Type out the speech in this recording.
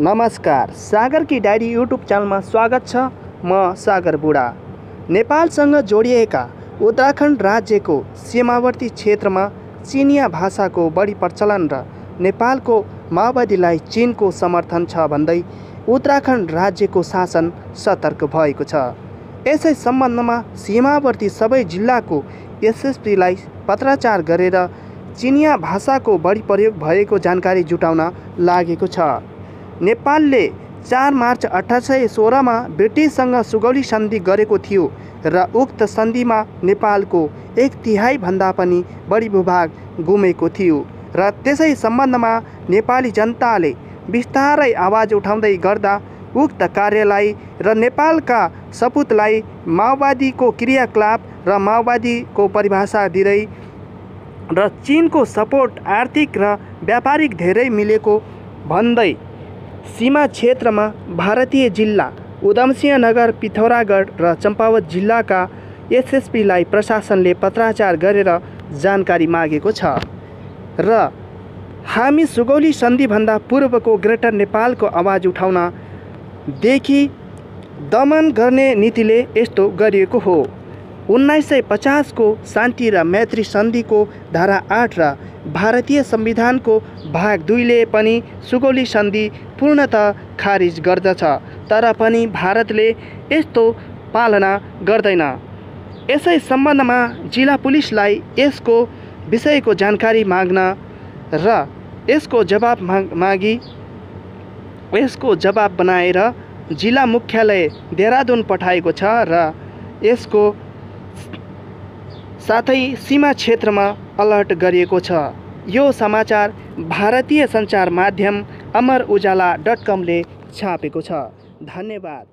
नमस्कार सागर की diary YouTube च्यानलमा स्वागत छ। म सागर बुढा। नेपालसँग जोडिएका उत्तराखण्ड राज्यको सीमावर्ती क्षेत्रमा चिनिया भाषाको बढी प्रचलन र नेपालको माओवादीलाई चिनको समर्थन छ भन्दै उत्तराखण्ड राज्यको शासन सतर्क भएको छ। यसै सम्बन्धमा सीमावर्ती सबै जिल्लाको एसएसपीलाई पत्राचार गरेर चिनिया भाषाको बढी प्रयोग भएको जानकारी जुटाउन लागेको छ। नेपालले चार मार्च अठार सय सोह्रमा ब्रिटिससँग सुगौली सन्धि गरेको थियो र उक्त सन्धिमा नेपालको एक तिहाईभन्दा पनि बढी भूभाग गुमेको थियो र त्यसै सम्बन्धमा नेपाली जनताले बिस्तारै आवाज उठाउँदै गर्दा उक्त कार्यलाई र नेपालका सपुतलाई माओवादीको क्रियाकलाप र माओवादीको परिभाषा दिँदै र चिनको सपोर्ट आर्थिक र व्यापारिक धेरै मिलेको भन्दै सीमा क्षेत्रमा भारतीय जिल्ला उधमसिंह नगर पिथौरागढ र चम्पावत जिल्लाका एसएसपीलाई प्रशासनले पत्राचार गरेर जानकारी मागेको छ। र हामी सुगौली सन्धिभन्दा पूर्वको ग्रेटर नेपालको आवाज उठाउनदेखि दमन गर्ने नीतिले यस्तो गरिएको हो। उन्नाइस सय पचासको शान्ति र मैत्री सन्धिको धारा आठ र भारतीय संविधानको भाग दुईले पनि सुगौली सन्धि पूर्णत खारिज गर्दछ तर पनि भारतले यस्तो पालना गर्दैन। यसै सम्बन्धमा जिल्ला पुलिसलाई यसको विषयको जानकारी माग्न र यसको जवाब माग मागी यसको जवाब बनाएर जिल्ला मुख्यालय देहरादुन पठाएको छ र यसको साथै सीमा क्षेत्र में अलर्ट गरिएको यो समाचार भारतीय सञ्चार माध्यम अमर उजाला डट कम ने छापे धन्यवाद।